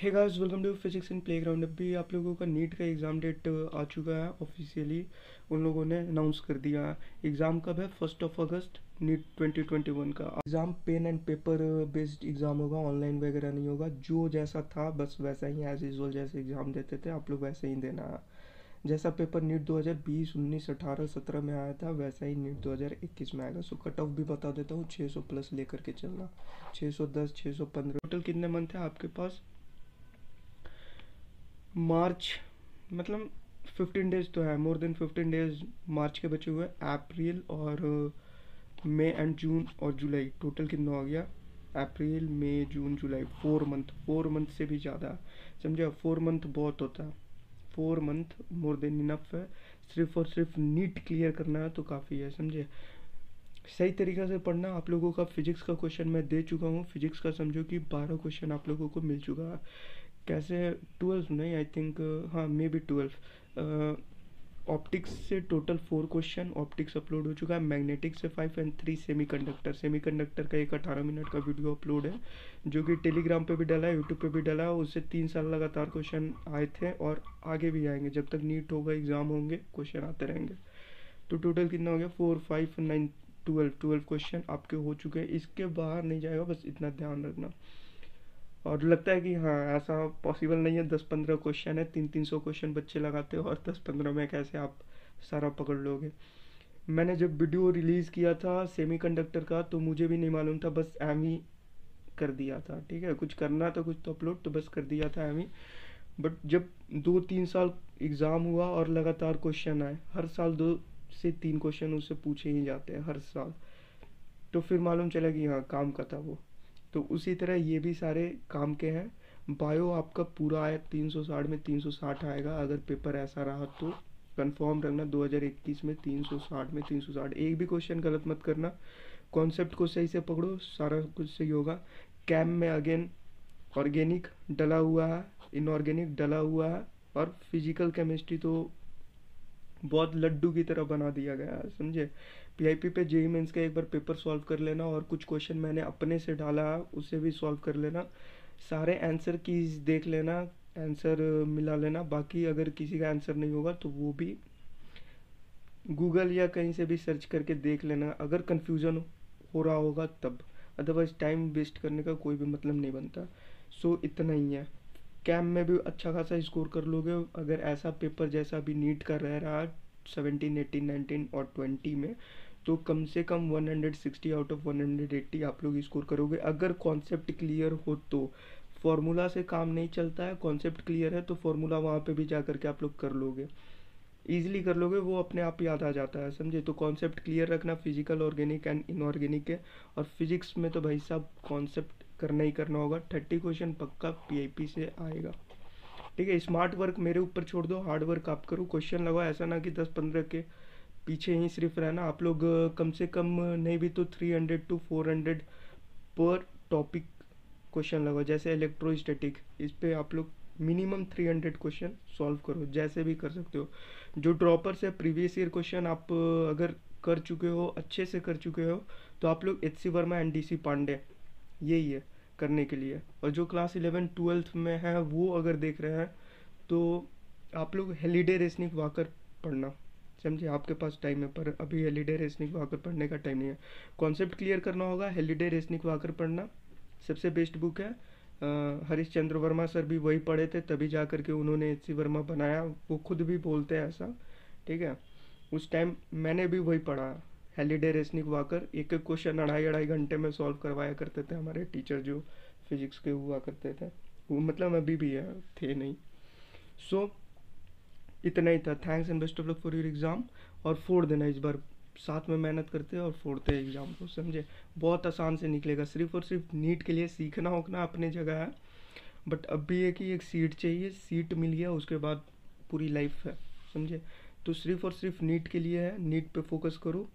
Hey guys welcome to physics in playground अभी आप लोगों का नीट का एग्ज़ाम डेट आ चुका है ऑफिशियली उन लोगों ने अनाउंस कर दिया एग्ज़ाम कब है? फ़र्स्ट ऑफ़ अगस्त नीट 2021 का। Exam pen and paper based exam होगा ऑनलाइन वगैरह नहीं होगा। जो जैसा था बस वैसा ही एज यूजल जैसे एग्ज़ाम देते थे आप लोग वैसे ही देना जैसा पेपर नीट 2020, 19, 18, 17 में आया था वैसा ही नीट 2021 में आएगा। सो कट ऑफ़ भी बता देता हूँ 600 प्लस लेकर के चलना। 610, 615 टोटल कितने मंथ है आपके पास? मार्च मतलब फिफ्टीन डेज़ तो है more than fifteen days March के बचे हुए अप्रैल और मई एंड जून और जुलाई। टोटल कितना हो गया? अप्रैल, मई, जून, जुलाई। फोर मंथ फोर मंथ से भी ज़्यादा। समझे? फोर मंथ बहुत होता है। Four month more than enough है। सिर्फ़ और सिर्फ़ नीट क्लियर करना है तो काफ़ी है, समझे? सही तरीक़े से पढ़ना। आप लोगों का फिजिक्स का क्वेश्चन मैं दे चुका हूँ। फिजिक्स का समझो कि बारह क्वेश्चन आप लोगों को मिल चुका है। कैसे ट्वेल्व नहीं आई थिंक हाँ मे बी ट्वेल्व ऑप्टिक्स से total four question optics upload हो चुका है। मैग्नेटिक से five and three semiconductor semiconductor का एक अठारह मिनट का वीडियो अपलोड है, जो कि टेलीग्राम पे भी डाला है यूट्यूब पे भी डाला है, उससे तीन साल लगातार क्वेश्चन आए थे और आगे भी आएँगे। जब तक नीट होगा एग्ज़ाम होंगे क्वेश्चन आते रहेंगे। तो टोटल कितना हो गया? Four five nine twelve twelve question आपके हो चुके हैं। इसके बाहर नहीं जाएगा, बस इतना ध्यान रखना। और लगता है कि हाँ ऐसा पॉसिबल नहीं है। दस पंद्रह क्वेश्चन है, तीन तीन सौ क्वेश्चन बच्चे लगाते हो और दस पंद्रह में कैसे आप सारा पकड़ लोगे। मैंने जब वीडियो रिलीज़ किया था सेमी कंडक्टर का तो मुझे भी नहीं मालूम था, बस एम ही कर दिया था, ठीक है? कुछ करना था, कुछ तो अपलोड तो बस कर दिया था एम ही बट जब दो तीन साल एग्ज़ाम हुआ और लगातार क्वेश्चन आए, हर साल दो से तीन क्वेश्चन उससे पूछे ही जाते हैं, हर साल। तो फिर मालूम चला कि हाँ काम का था वो। तो उसी तरह ये भी सारे काम के हैं। बायो आपका पूरा आया तीन सौ साठ में तीन सौ साठ आएगा। अगर पेपर ऐसा रहा तो कंफर्म रखना 2021 में 360 में 360 एक भी क्वेश्चन गलत मत करना। कॉन्सेप्ट को सही से पकड़ो, सारा कुछ सही होगा। कैम में अगेन ऑर्गेनिक डला हुआ है, इनऑर्गेनिक डला हुआ है। और फ़िज़िकल केमिस्ट्री तो बहुत लड्डू की तरह बना दिया गया है समझे पीआईपी पे जेई मेंस का एक बार पेपर सॉल्व कर लेना और कुछ क्वेश्चन मैंने अपने से डाला है उसे भी सॉल्व कर लेना। सारे आंसर कीज देख लेना आंसर मिला लेना। बाकी अगर किसी का आंसर नहीं होगा तो वो भी गूगल या कहीं से भी सर्च करके देख लेना। अगर कन्फ्यूज़न हो रहा होगा तब। अदरवाइज़ टाइम वेस्ट करने का कोई भी मतलब नहीं बनता। सो so, इतना ही है। कैम में भी अच्छा खासा स्कोर कर लोगे। अगर ऐसा पेपर जैसा भी नीट का रह रहा सेवनटीन एटीन नाइनटीन और ट्वेंटी में तो कम से कम 160 आउट ऑफ़ 180 आप लोग स्कोर करोगे। अगर कॉन्सेप्ट क्लियर हो तो। फॉर्मूला से काम नहीं चलता है कॉन्सेप्ट क्लियर है तो फॉर्मूला वहाँ पे भी जा करके आप लोग कर लोगे। ईजिली कर लोगे, वो अपने आप याद आ जाता है, समझे? तो कॉन्सेप्ट क्लियर रखना फ़िज़िकल ऑर्गेनिक एंड इनऑर्गेनिक है। और फिजिक्स में तो भाई साहब कॉन्सेप्ट करना ही करना होगा। थर्टी क्वेश्चन पक्का पी से आएगा। ठीक है स्मार्ट वर्क मेरे ऊपर छोड़ दो हार्ड वर्क आप करो। क्वेश्चन लगाओ, ऐसा ना कि दस पंद्रह के पीछे ही सिर्फ़ रहना। आप लोग कम से कम नहीं भी तो three hundred two four hundred पर टॉपिक क्वेश्चन लगाओ। जैसे इलेक्ट्रोस्टैटिक इस पर आप लोग minimum three hundred question solve करो। जैसे भी कर सकते हो। जो ड्रॉपर्स है प्रीवियस ईयर क्वेश्चन आप अगर कर चुके हो, अच्छे से कर चुके हो तो आप लोग H C Verma and D C Pandey यही है। करने के लिए। और जो क्लास इलेवन ट्वेल्थ में है, वो अगर देख रहे हैं तो आप लोग हेलीडे रेसनिक वाकर पढ़ना। समझिए आपके पास टाइम है, पर अभी हेलीडे रेसनिक वाकर पढ़ने का टाइम नहीं है। कॉन्सेप्ट क्लियर करना होगा हेलीडे रेसनिक वाकर पढ़ना। सबसे बेस्ट बुक है। हरीश चंद्र वर्मा सर भी वही पढ़े थे, तभी जा कर के उन्होंने एच सी वर्मा बनाया। वो खुद भी बोलते हैं ऐसा, ठीक है? उस टाइम मैंने भी वही पढ़ा। हेलीडे रेसनिक वाकर एक एक क्वेश्चन अढ़ाई अढ़ाई घंटे में सॉल्व करवाया करते थे हमारे टीचर जो फिजिक्स के हुआ करते थे। वो मतलब अभी भी है थे नहीं। सो so, इतना ही था। Thanks and best of luck for your exam और फोड़ देना इस बार। साथ में मेहनत करते हैं और फोड़ते हैं एग्ज़ाम को समझे? बहुत आसान से निकलेगा। सिर्फ़ और सिर्फ़ नीट के लिए सीखना होना अपने जगह है। बट अब भी है कि एक सीट चाहिए। सीट मिल गया उसके बाद पूरी लाइफ है समझे? तो सिर्फ़ और सिर्फ़ नीट के लिए है। नीट पे फोकस करो।